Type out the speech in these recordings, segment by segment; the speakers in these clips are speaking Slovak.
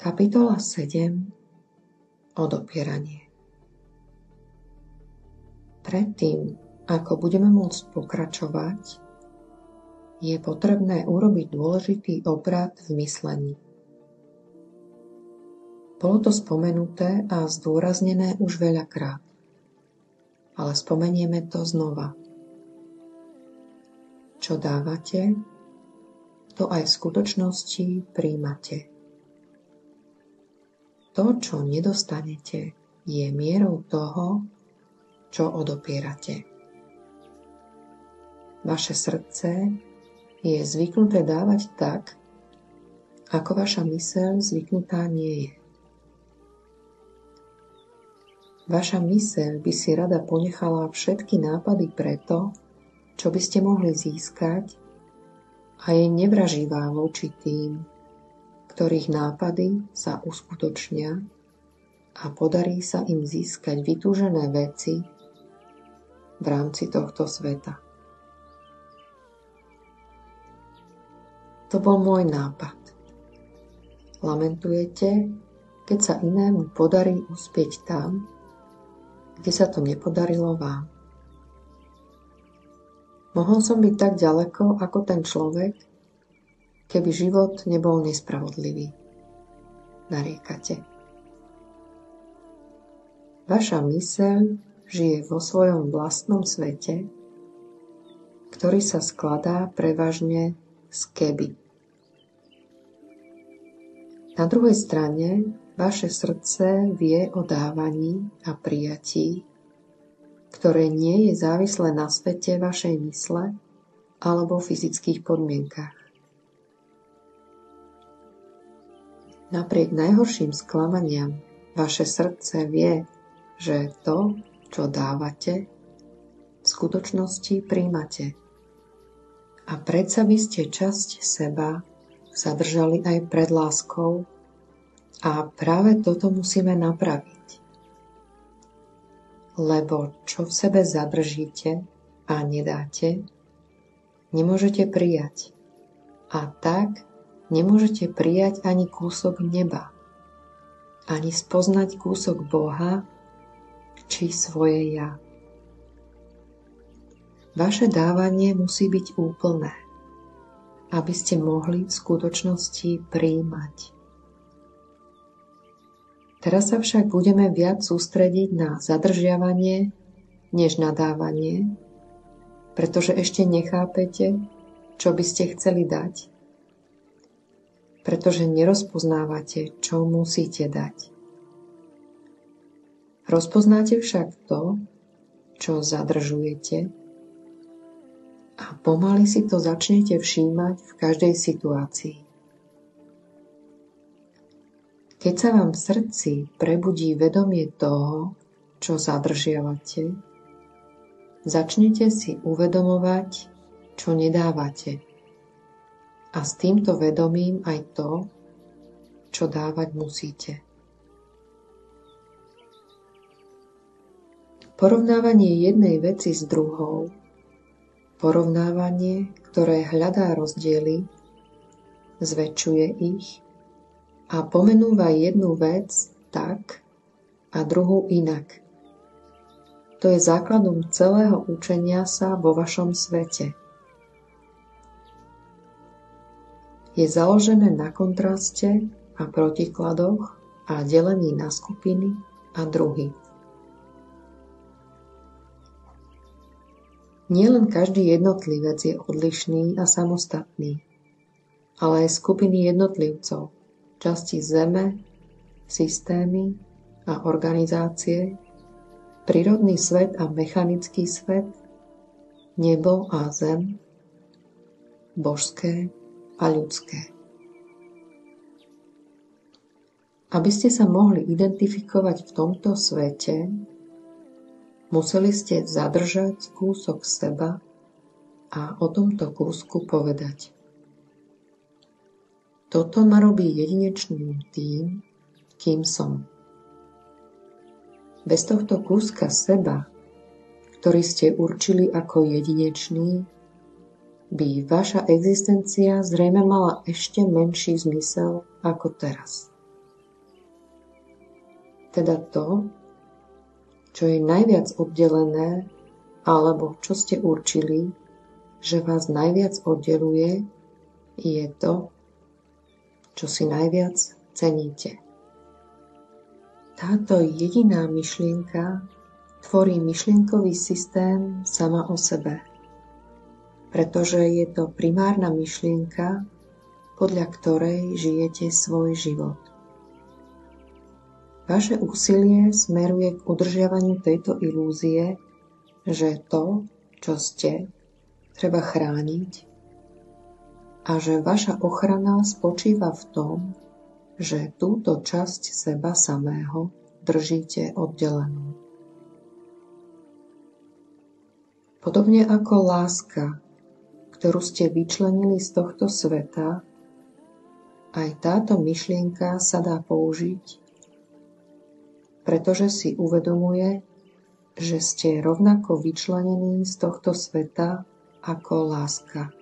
Kapitola 7 Odopieranie Predtým, ako budeme môcť pokračovať, je potrebné urobiť dôležitý obrad v myslení. Bolo to spomenuté a zdôraznené už veľakrát, ale spomenieme to znova. Čo dávate, to aj v skutočnosti príjmate. To, čo nedostanete, je mierou toho, čo odopierate. Vaše srdce je zvyknuté dávať tak, ako vaša myseľ zvyknutá nie je. Vaša myseľ by si rada ponechala všetky nápady preto, čo by ste mohli získať a je nevraživá voči tým, ktorých nápady sa uskutočnia a podarí sa im získať vytúžené veci v rámci tohto sveta. To bol môj nápad. Lamentujete, keď sa inému podarí uspieť tam, kde sa to nepodarilo vám. Mohol som byť tak ďaleko ako ten človek, keby život nebol nespravodlivý. Nariekate. Vaša myseľ žije vo svojom vlastnom svete, ktorý sa skladá prevažne z keby. Na druhej strane Vaše srdce vie o dávaní a prijatí, ktoré nie je závislé na svete vašej mysle alebo fyzických podmienkach. Napriek najhorším sklamaniam vaše srdce vie, že to, čo dávate, v skutočnosti príjmate. A predsa by ste časť seba zadržali aj pred láskou a práve toto musíme napraviť. Lebo čo v sebe zadržíte a nedáte, nemôžete prijať. A tak nemôžete prijať ani kúsok neba, ani spoznať kúsok Boha či svoje ja. Vaše dávanie musí byť úplné, aby ste mohli v skutočnosti príjmať. Teraz sa však budeme viac sústrediť na zadržiavanie než nadávanie, pretože ešte nechápete, čo by ste chceli dať, pretože nerozpoznávate, čo musíte dať. Rozpoznáte však to, čo zadržujete a pomaly si to začnete všímať v každej situácii. Keď sa vám v srdci prebudí vedomie toho, čo zadržiavate, začnete si uvedomovať, čo nedávate. A s týmto vedomím aj to, čo dávať musíte. Porovnávanie jednej veci s druhou, porovnávanie, ktoré hľadá rozdiely, zväčšuje ich a pomenúva jednu vec tak a druhú inak. To je základom celého učenia sa vo vašom svete. Je založené na kontraste a protikladoch a delení na skupiny a druhy. Nielen každý jednotlivec je odlišný a samostatný, ale aj skupiny jednotlivcov – časti Zeme, systémy a organizácie, prírodný svet a mechanický svet, nebo a zem, božské a ľudské. Aby ste sa mohli identifikovať v tomto svete, museli ste zadržať kúsok seba a o tomto kúsku povedať. Toto ma robí jedinečným tým, kým som. Bez tohto kúska seba, ktorý ste určili ako jedinečný, by vaša existencia zrejme mala ešte menší zmysel ako teraz. teda to, čo je najviac oddelené, alebo čo ste určili, že vás najviac oddeluje, je to, čo si najviac ceníte. Táto jediná myšlienka tvorí myšlienkový systém sama o sebe, pretože je to primárna myšlienka, podľa ktorej žijete svoj život. Vaše úsilie smeruje k udržiavaniu tejto ilúzie, že to, čo ste, treba chrániť a že vaša ochrana spočíva v tom, že túto časť seba samého držíte oddelenú. Podobne ako láska, ktorú ste vyčlenili z tohto sveta, aj táto myšlienka sa dá použiť, pretože si uvedomuje, že ste rovnako vyčlenení z tohto sveta ako láska.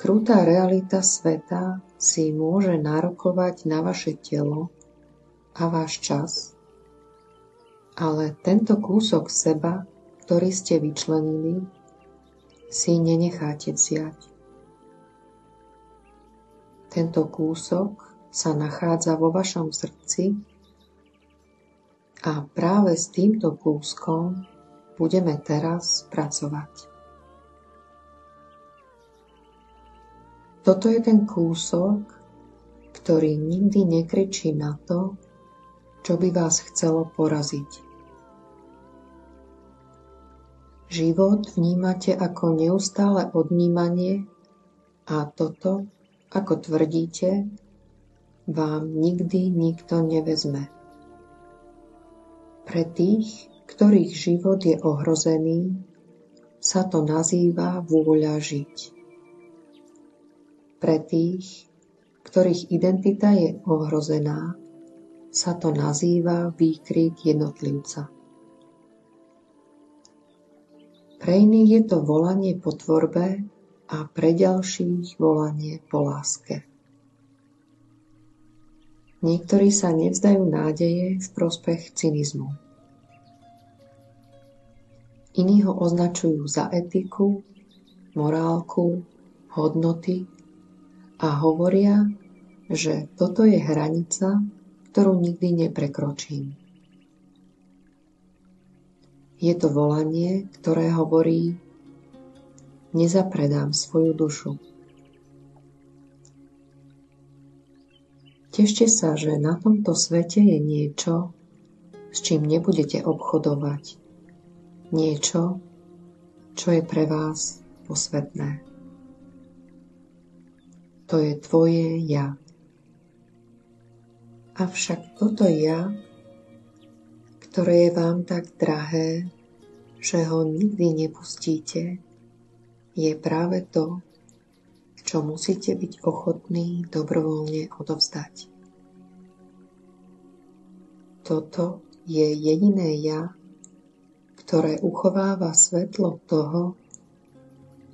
Krutá realita sveta si môže nárokovať na vaše telo a váš čas, ale tento kúsok seba, ktorý ste vyčlenili, si nenecháte vziať. Tento kúsok sa nachádza vo vašom srdci a práve s týmto kúskom budeme teraz pracovať. Toto je ten kúsok, ktorý nikdy nekričí na to, čo by vás chcelo poraziť. Život vnímate ako neustále odnímanie a toto, ako tvrdíte, vám nikdy nikto nevezme. Pre tých, ktorých život je ohrozený, sa to nazýva vôľa žiť. Pre tých, ktorých identita je ohrozená, sa to nazýva výkrik jednotlivca. Pre iných je to volanie po tvorbe a pre ďalších volanie po láske. Niektorí sa nevzdajú nádeje v prospech cynizmu. Iní ho označujú za etiku, morálku, hodnoty a hovoria, že toto je hranica, ktorú nikdy neprekročím. Je to volanie, ktoré hovorí, nezapredám svoju dušu. Tešte sa, že na tomto svete je niečo, s čím nebudete obchodovať. Niečo, čo je pre vás posvetné. To je tvoje ja. Avšak toto ja, ktoré je vám tak drahé, že ho nikdy nepustíte, je práve to, čo musíte byť ochotní dobrovoľne odovzdať. Toto je jediné ja, ktoré uchováva svetlo toho,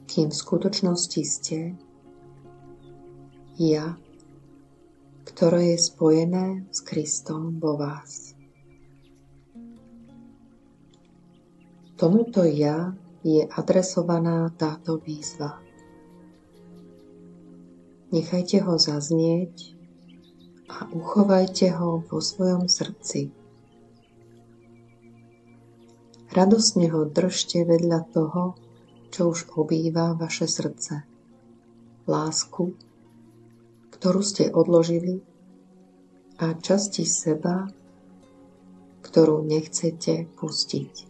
kým v skutočnosti ste, ja, ktoré je spojené s Kristom vo vás. Tomuto ja je adresovaná táto výzva. Nechajte ho zaznieť a uchovajte ho vo svojom srdci. Radosne ho držte vedľa toho, čo už obýva vaše srdce. Lásku, ktorú ste odložili a časti seba, ktorú nechcete pustiť.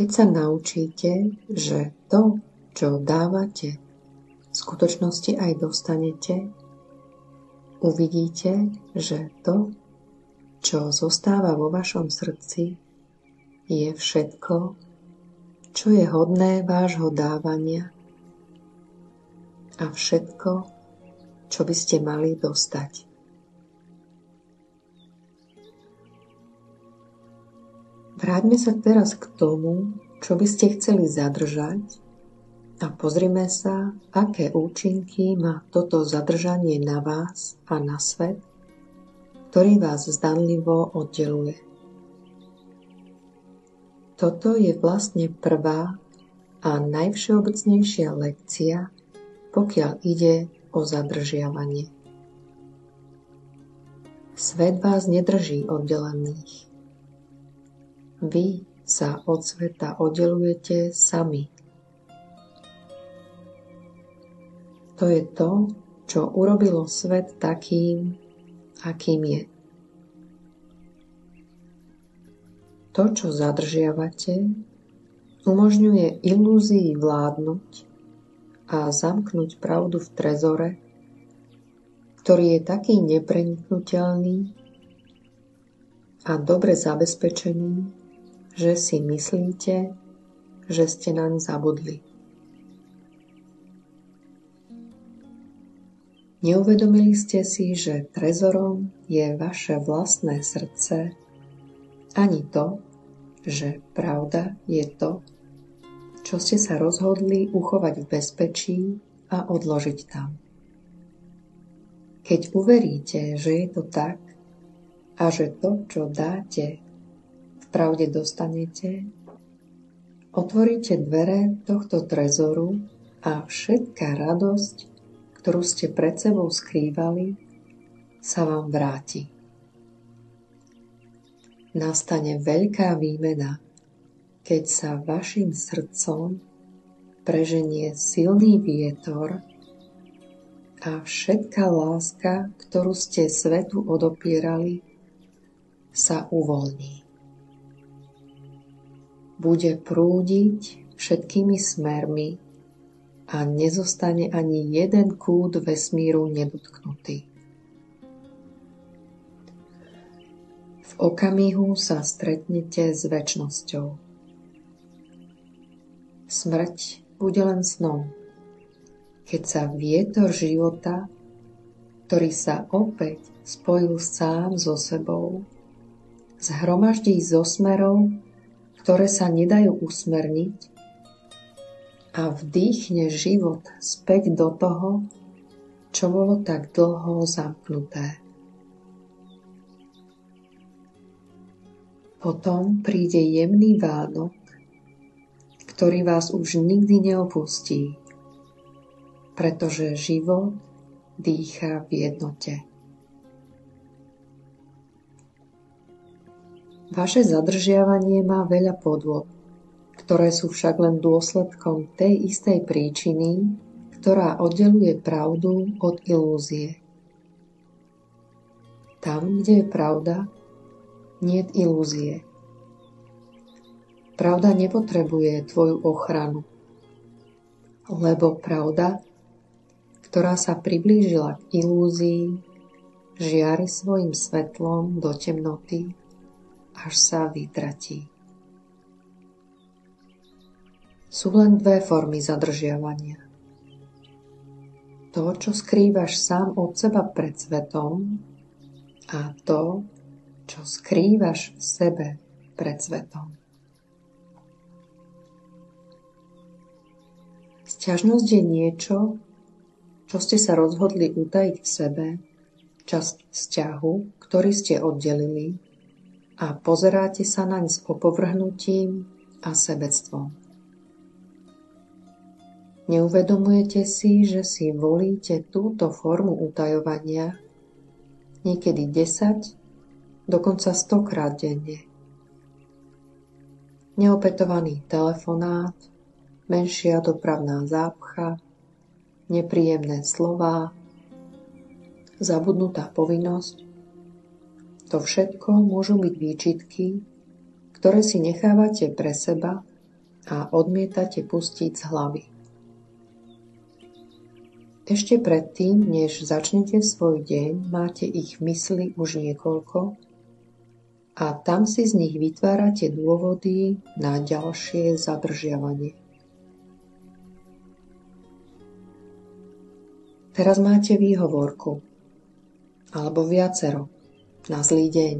Keď sa naučíte, že to, čo dávate, v skutočnosti aj dostanete, uvidíte, že to, čo zostáva vo vašom srdci, je všetko, čo je hodné vášho dávania a všetko, čo by ste mali dostať. Vráťme sa teraz k tomu, čo by ste chceli zadržať A pozrime sa, aké účinky má toto zadržanie na vás a na svet, ktorý vás zdanlivo oddeluje. Toto je vlastne prvá a najvšeobecnejšia lekcia, pokiaľ ide o zadržiavanie. Svet vás nedrží oddelených. Vy sa od sveta oddelujete sami To je to, čo urobilo svet takým, akým je. To, čo zadržiavate, umožňuje ilúzii vládnuť a zamknúť pravdu v trezore, ktorý je taký nepreniknutelný a dobre zabezpečený, že si myslíte, že ste naň zabudli. Neuvedomili ste si, že trezorom je vaše vlastné srdce, ani to, že pravda je to, čo ste sa rozhodli uchovať v bezpečí a odložiť tam. Keď uveríte, že je to tak a že to, čo dáte, pravde dostanete, otvoríte dvere tohto trezoru a všetká radosť ktorú ste pred sebou skrývali, sa vám vráti. Nastane veľká výmena, keď sa vašim srdcom preženie silný vietor a všetká láska, ktorú ste svetu odopierali, sa uvoľní. Bude prúdiť všetkými smermi a nezostane ani jeden kút vesmíru nedotknutý. V okamihu sa stretnete s väčnosťou. Smrť bude len snom, keď sa vietor života, ktorý sa opäť spojil sám so sebou, zhromaždí zo smerov, ktoré sa nedajú usmerniť a vdýchne život späť do toho, čo bolo tak dlho zamknuté. Potom príde jemný vánok, ktorý vás už nikdy neopustí, pretože život dýcha v jednote. Vaše zadržiavanie má veľa podôb ktoré sú však len dôsledkom tej istej príčiny, ktorá oddeluje pravdu od ilúzie. Tam, kde je pravda, nie ilúzie. Pravda nepotrebuje tvoju ochranu, lebo pravda, ktorá sa priblížila k ilúzii, žiari svojim svetlom do temnoty, až sa vytratí. Sú len dve formy zadržiavania. To, čo skrývaš sám od seba pred svetom a to, čo skrývaš v sebe pred svetom. Sťažnosť je niečo, čo ste sa rozhodli utajiť v sebe, časť vzťahu, ktorý ste oddelili a pozeráte sa naň s opovrhnutím a sebectvom. Neuvedomujete si, že si volíte túto formu utajovania niekedy 10, dokonca 100 krát denne. Neopetovaný telefonát, menšia dopravná zápcha, nepríjemné slová, zabudnutá povinnosť. To všetko môžu byť výčitky, ktoré si nechávate pre seba a odmietate pustiť z hlavy. Ešte predtým, než začnete svoj deň, máte ich mysli už niekoľko a tam si z nich vytvárate dôvody na ďalšie zadržiavanie. Teraz máte výhovorku alebo viacero na zlý deň.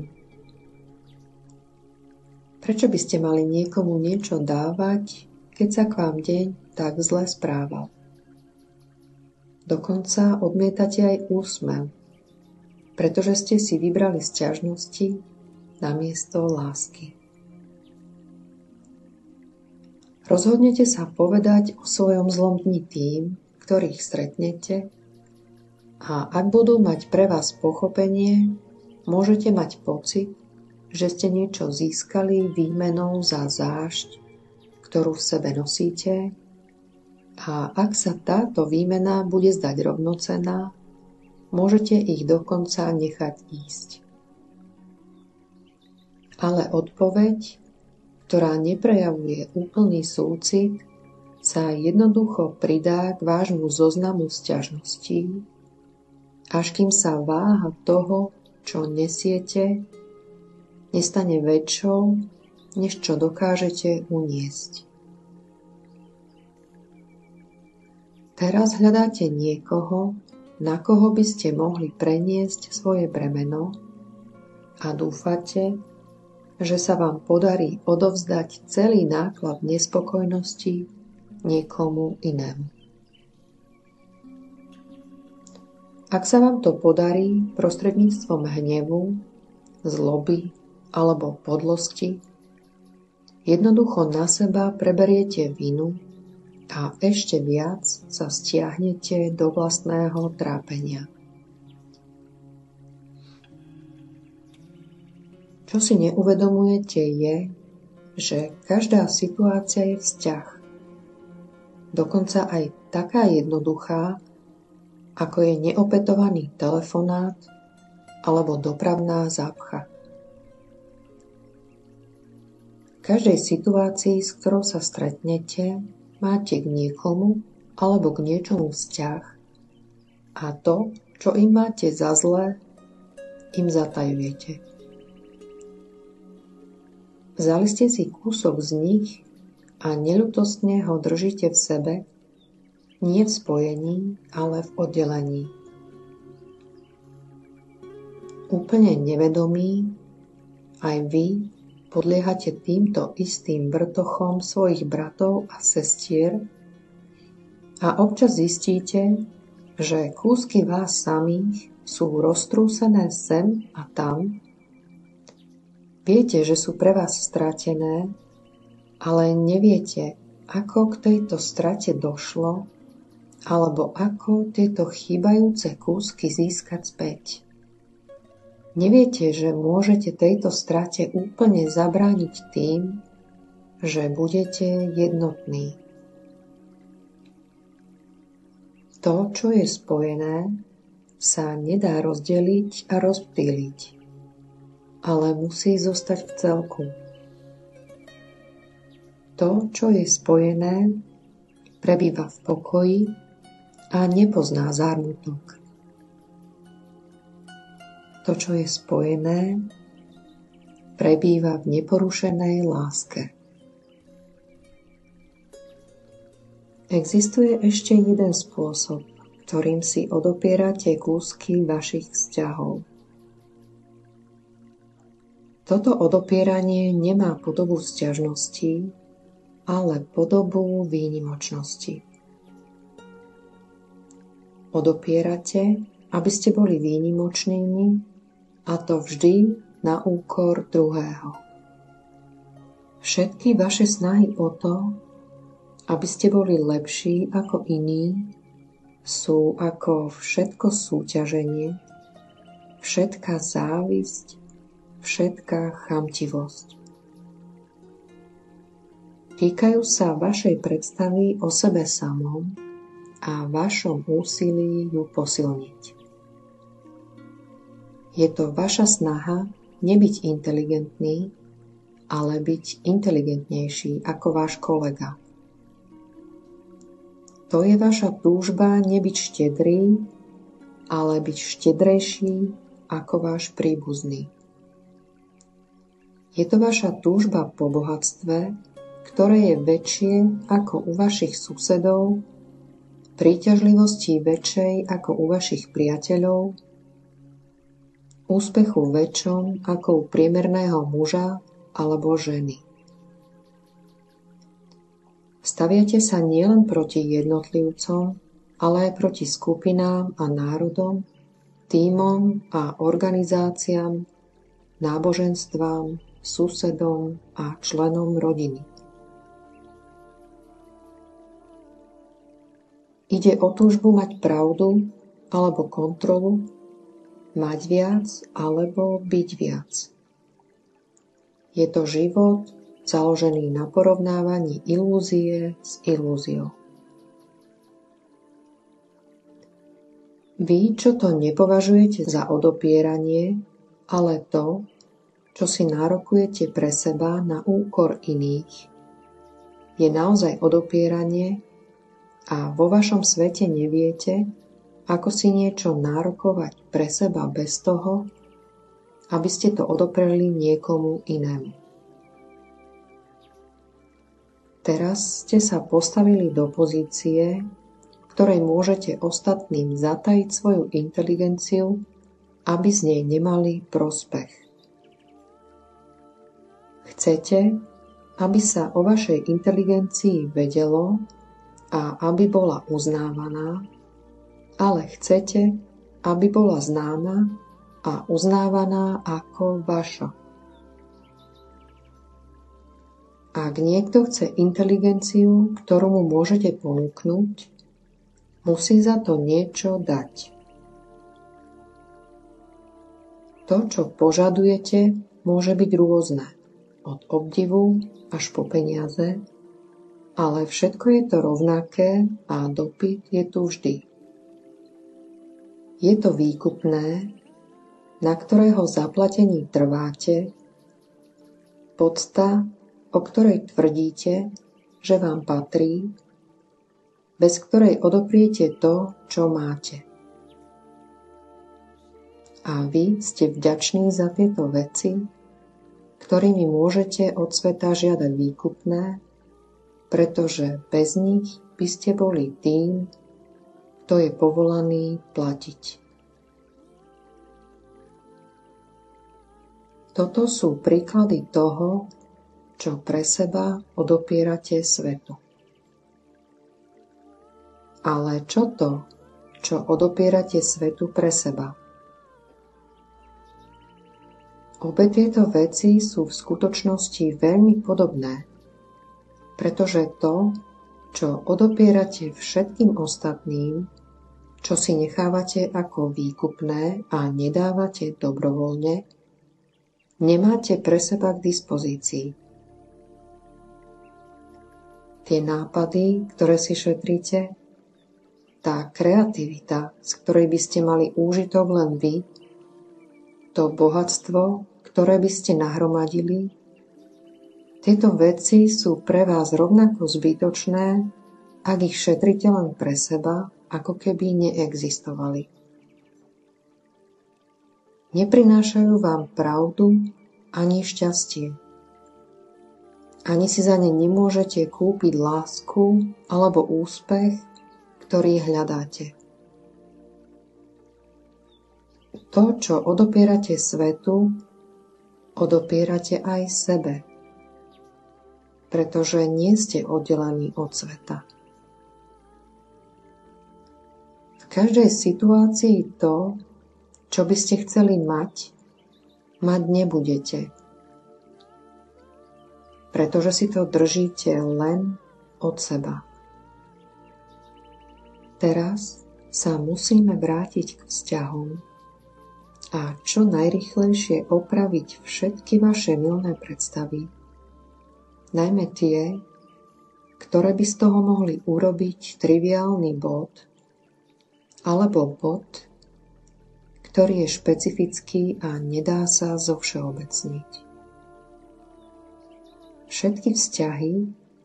Prečo by ste mali niekomu niečo dávať, keď sa k vám deň tak zle správal. Dokonca odmietate aj úsmev, pretože ste si vybrali sťažnosti namiesto lásky. Rozhodnete sa povedať o svojom zlom dni tým, ktorých stretnete a ak budú mať pre vás pochopenie, môžete mať pocit, že ste niečo získali výmenou za zášť, ktorú v sebe nosíte a ak sa táto výmena bude zdať rovnocená, môžete ich dokonca nechať ísť. Ale odpoveď, ktorá neprejavuje úplný súcit, sa jednoducho pridá k vášmu zoznamu sťažností až kým sa váha toho, čo nesiete, nestane väčšou, než čo dokážete uniesť. Teraz hľadáte niekoho, na koho by ste mohli preniesť svoje bremeno a dúfate, že sa vám podarí odovzdať celý náklad nespokojnosti niekomu inému. Ak sa vám to podarí prostredníctvom hnevu, zloby alebo podlosti, jednoducho na seba preberiete vinu a ešte viac sa stiahnete do vlastného trápenia. Čo si neuvedomujete je, že každá situácia je vzťah. Dokonca aj taká jednoduchá, ako je neopetovaný telefonát alebo dopravná zápcha. V každej situácii, s ktorou sa stretnete, máte k niekomu alebo k niečomu vzťah a to, čo im máte za zlé, im zatajujete. Vzali ste si kúsok z nich a nelutostne ho držíte v sebe, nie v spojení, ale v oddelení. Úplne nevedomí, aj vy podliehate týmto istým vrtochom svojich bratov a sestier a občas zistíte, že kúsky vás samých sú roztrúsené sem a tam. Viete, že sú pre vás stratené, ale neviete, ako k tejto strate došlo alebo ako tieto chýbajúce kúsky získať späť. Neviete, že môžete tejto strate úplne zabrániť tým, že budete jednotní. To, čo je spojené, sa nedá rozdeliť a rozptýliť, ale musí zostať v celku. To, čo je spojené, prebýva v pokoji a nepozná zármutok. To, čo je spojené, prebýva v neporušenej láske. Existuje ešte jeden spôsob, ktorým si odopierate kúsky vašich vzťahov. Toto odopieranie nemá podobu vzťažnosti, ale podobu výnimočnosti odopierate, aby ste boli výnimočnými a to vždy na úkor druhého. Všetky vaše snahy o to, aby ste boli lepší ako iní, sú ako všetko súťaženie, všetká závisť, všetká chamtivosť. Týkajú sa vašej predstavy o sebe samom, a vašom úsilí ju posilniť. Je to vaša snaha nebyť inteligentný, ale byť inteligentnejší ako váš kolega. To je vaša túžba nebyť štedrý, ale byť štedrejší ako váš príbuzný. Je to vaša túžba po bohatstve, ktoré je väčšie ako u vašich susedov príťažlivosti väčšej ako u vašich priateľov, úspechu väčšom ako u priemerného muža alebo ženy. Staviate sa nielen proti jednotlivcom, ale aj proti skupinám a národom, týmom a organizáciám, náboženstvám, susedom a členom rodiny. Ide o túžbu mať pravdu alebo kontrolu, mať viac alebo byť viac. Je to život založený na porovnávaní ilúzie s ilúziou. Vy, čo to nepovažujete za odopieranie, ale to, čo si nárokujete pre seba na úkor iných, je naozaj odopieranie a vo vašom svete neviete, ako si niečo nárokovať pre seba bez toho, aby ste to odopreli niekomu inému. Teraz ste sa postavili do pozície, ktorej môžete ostatným zatajiť svoju inteligenciu, aby z nej nemali prospech. Chcete, aby sa o vašej inteligencii vedelo a aby bola uznávaná, ale chcete, aby bola známa a uznávaná ako vaša. Ak niekto chce inteligenciu, ktorú mu môžete ponúknuť, musí za to niečo dať. To, čo požadujete, môže byť rôzne, od obdivu až po peniaze, ale všetko je to rovnaké a dopyt je tu vždy. Je to výkupné, na ktorého zaplatení trváte, podsta, o ktorej tvrdíte, že vám patrí bez ktorej odopriete to, čo máte. A vy ste vďační za tieto veci, ktorými môžete od sveta žiadať výkupné, pretože bez nich by ste boli tým, kto je povolaný platiť. Toto sú príklady toho, čo pre seba odopierate svetu. Ale čo to, čo odopierate svetu pre seba? Obe tieto veci sú v skutočnosti veľmi podobné, pretože to, čo odopierate všetkým ostatným, čo si nechávate ako výkupné a nedávate dobrovoľne, nemáte pre seba k dispozícii. Tie nápady, ktoré si šetríte, tá kreativita, z ktorej by ste mali úžitok len vy, to bohatstvo, ktoré by ste nahromadili, tieto veci sú pre vás rovnako zbytočné, ak ich šetrite len pre seba, ako keby neexistovali. Neprinášajú vám pravdu ani šťastie. Ani si za ne nemôžete kúpiť lásku alebo úspech ktorý hľadáte. To, čo odopierate svetu, odopierate aj sebe, pretože nie ste oddelení od sveta. V každej situácii to, čo by ste chceli mať, mať nebudete, pretože si to držíte len od seba. Teraz sa musíme vrátiť k vzťahom a čo najrychlejšie opraviť všetky vaše milné predstavy, najmä tie, ktoré by z toho mohli urobiť triviálny bod alebo bod, ktorý je špecifický a nedá sa zovšeobecniť. Všetky vzťahy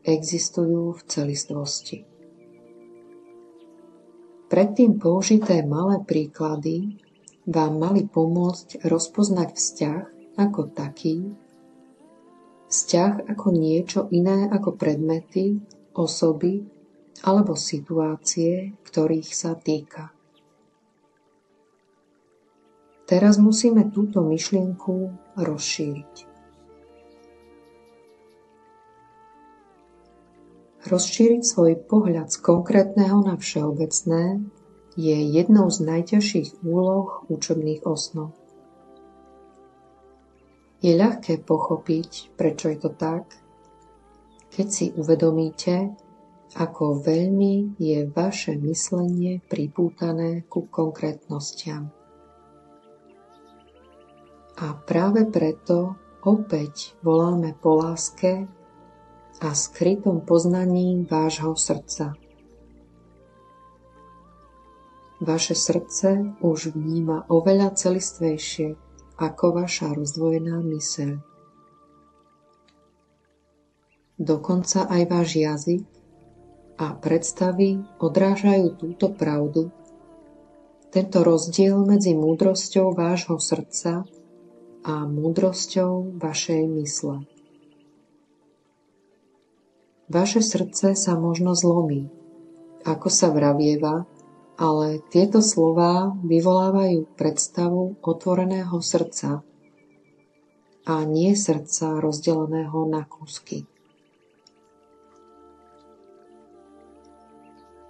existujú v celistvosti. Predtým použité malé príklady vám mali pomôcť rozpoznať vzťah ako taký, vzťah ako niečo iné ako predmety, osoby alebo situácie, ktorých sa týka. Teraz musíme túto myšlienku rozšíriť. Rozšíriť svoj pohľad z konkrétneho na všeobecné je jednou z najťažších úloh učebných osnov. Je ľahké pochopiť, prečo je to tak, keď si uvedomíte, ako veľmi je vaše myslenie pripútané ku konkrétnostiam. A práve preto opäť voláme po láske a skrytom poznaní vášho srdca. Vaše srdce už vníma oveľa celistvejšie ako vaša rozdvojená myseľ. Dokonca aj váš jazyk a predstavy odrážajú túto pravdu, tento rozdiel medzi múdrosťou vášho srdca a múdrosťou vašej mysle. Vaše srdce sa možno zlomí, ako sa vravieva, ale tieto slová vyvolávajú predstavu otvoreného srdca a nie srdca rozdeleného na kúsky.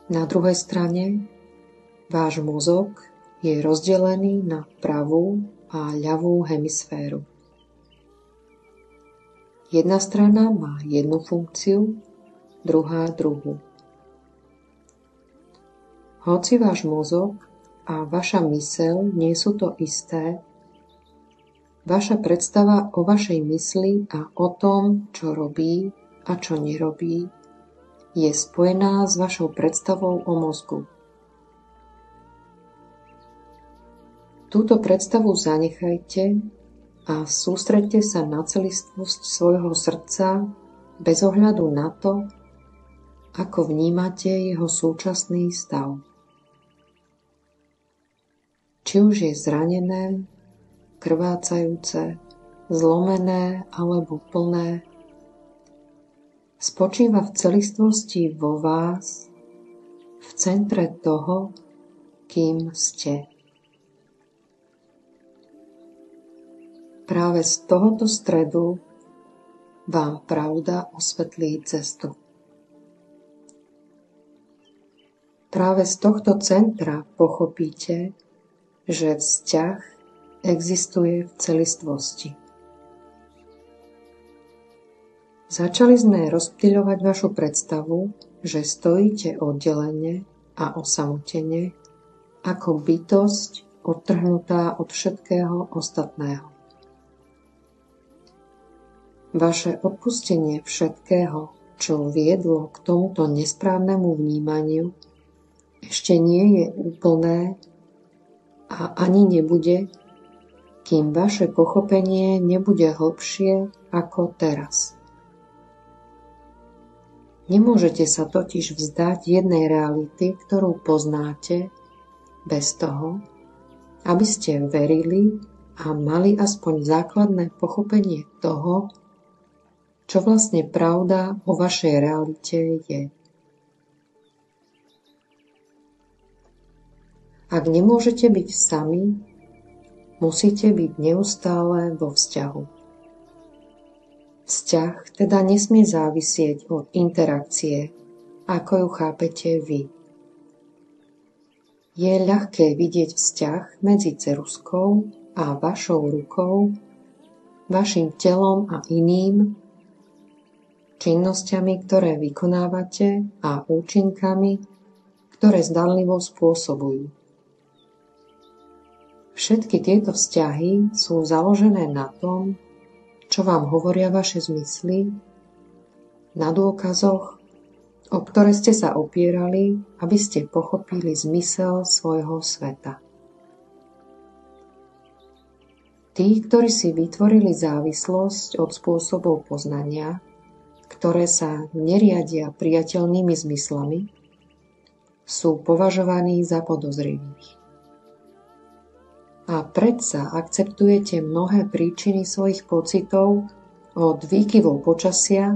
Na druhej strane váš mozog je rozdelený na pravú a ľavú hemisféru. Jedna strana má jednu funkciu, druhá druhú. Hoci váš mozog a vaša mysel nie sú to isté, vaša predstava o vašej mysli a o tom, čo robí a čo nerobí, je spojená s vašou predstavou o mozgu. Túto predstavu zanechajte a sústredte sa na celistvosť svojho srdca bez ohľadu na to, ako vnímate jeho súčasný stav? Či už je zranené, krvácajúce, zlomené alebo plné, spočíva v celistvosti vo vás, v centre toho, kým ste. Práve z tohoto stredu vám pravda osvetlí cestu. Práve z tohto centra pochopíte, že vzťah existuje v celistvosti. Začali sme rozptýľovať vašu predstavu, že stojíte oddelene a osamotene ako bytosť odtrhnutá od všetkého ostatného. Vaše odpustenie všetkého, čo viedlo k tomuto nesprávnemu vnímaniu, ešte nie je úplné a ani nebude, kým vaše pochopenie nebude hlbšie ako teraz. Nemôžete sa totiž vzdať jednej reality, ktorú poznáte, bez toho, aby ste verili a mali aspoň základné pochopenie toho, čo vlastne pravda o vašej realite je. Ak nemôžete byť sami, musíte byť neustále vo vzťahu. Vzťah teda nesmie závisieť od interakcie, ako ju chápete vy. Je ľahké vidieť vzťah medzi ceruskou a vašou rukou, vašim telom a iným, činnosťami, ktoré vykonávate a účinkami, ktoré zdanlivo spôsobujú. Všetky tieto vzťahy sú založené na tom, čo vám hovoria vaše zmysly, na dôkazoch, o ktoré ste sa opierali, aby ste pochopili zmysel svojho sveta. Tí, ktorí si vytvorili závislosť od spôsobov poznania, ktoré sa neriadia priateľnými zmyslami, sú považovaní za podozrivých. A predsa akceptujete mnohé príčiny svojich pocitov od výkyvov počasia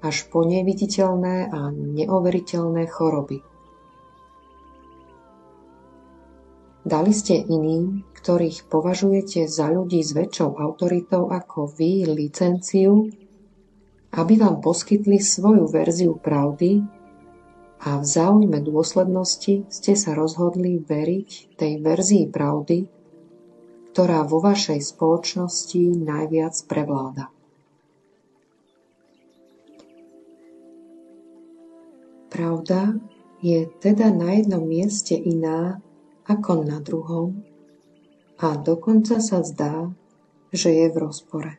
až po neviditeľné a neoveriteľné choroby. Dali ste iným, ktorých považujete za ľudí s väčšou autoritou ako vy, licenciu, aby vám poskytli svoju verziu pravdy a v záujme dôslednosti ste sa rozhodli veriť tej verzii pravdy, ktorá vo vašej spoločnosti najviac prevláda. Pravda je teda na jednom mieste iná ako na druhom a dokonca sa zdá, že je v rozpore.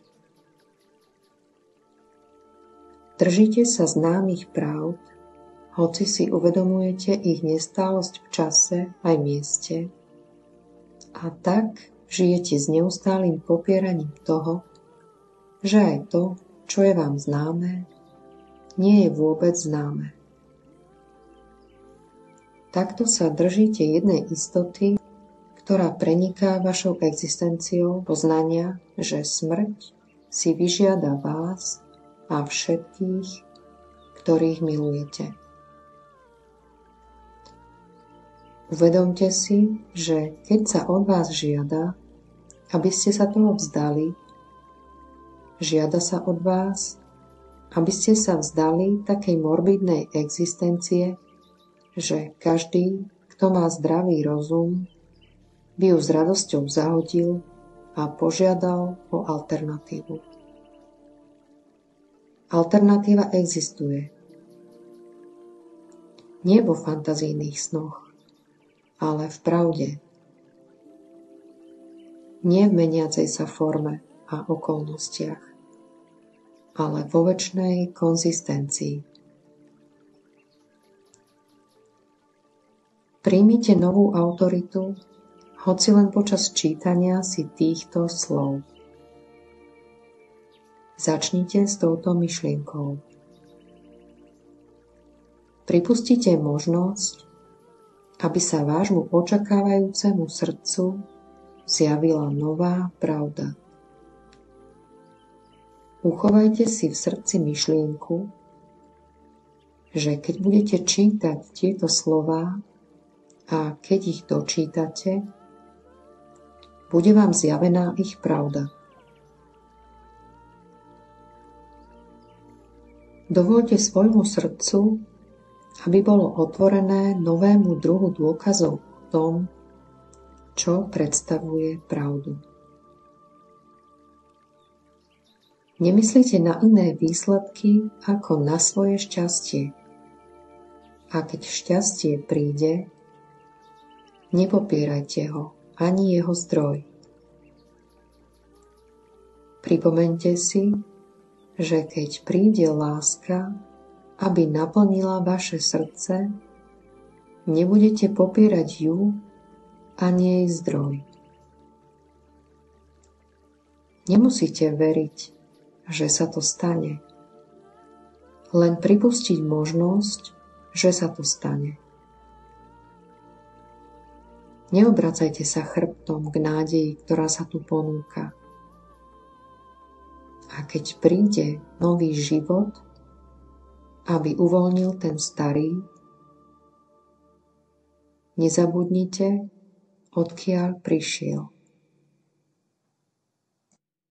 Držíte sa známych pravd, hoci si uvedomujete ich nestálosť v čase aj mieste a tak žijete s neustálým popieraním toho, že aj to, čo je vám známe, nie je vôbec známe. Takto sa držíte jednej istoty, ktorá preniká vašou existenciou poznania, že smrť si vyžiada vás a všetkých, ktorých milujete. Uvedomte si, že keď sa od vás žiada, aby ste sa toho vzdali, žiada sa od vás, aby ste sa vzdali takej morbidnej existencie, že každý, kto má zdravý rozum, by ju s radosťou zahodil a požiadal o alternatívu. Alternatíva existuje. Nie vo fantazijných snoch, ale v pravde. Nie v meniacej sa forme a okolnostiach, ale vo väčšnej konzistencii. Príjmite novú autoritu, hoci len počas čítania si týchto slov. Začnite s touto myšlienkou. Pripustite možnosť, aby sa vášmu očakávajúcemu srdcu zjavila nová pravda. Uchovajte si v srdci myšlienku, že keď budete čítať tieto slova a keď ich dočítate, bude vám zjavená ich pravda. Dovolte svojmu srdcu, aby bolo otvorené novému druhu dôkazov o tom, čo predstavuje pravdu. Nemyslite na iné výsledky ako na svoje šťastie. A keď šťastie príde, nepopierajte ho ani jeho zdroj. Pripomente si, že keď príde láska, aby naplnila vaše srdce, nebudete popierať ju ani jej zdroj. Nemusíte veriť, že sa to stane. Len pripustiť možnosť, že sa to stane. Neobracajte sa chrbtom k nádeji, ktorá sa tu ponúka. A keď príde nový život, aby uvoľnil ten starý, nezabudnite, odkiaľ prišiel.